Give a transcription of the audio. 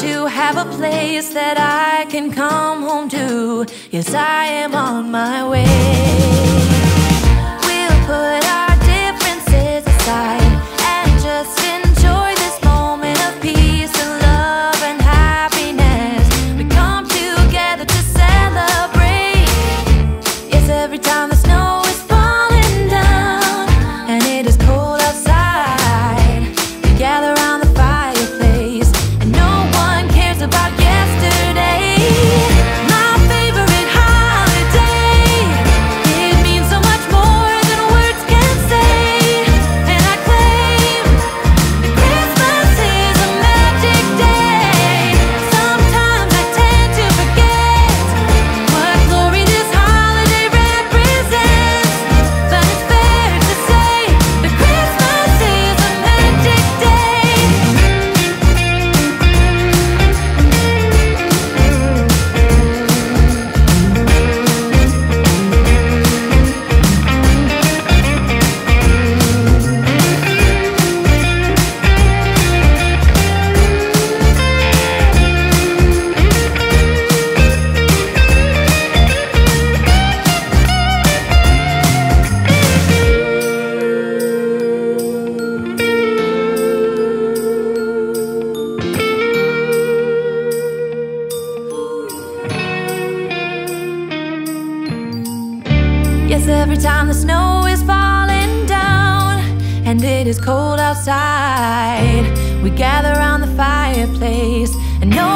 to have a place that I can come home to. Yes, I am on my way. We'll put our differences aside and just away every time the snow is falling down And it is cold outside We gather around the fireplace And no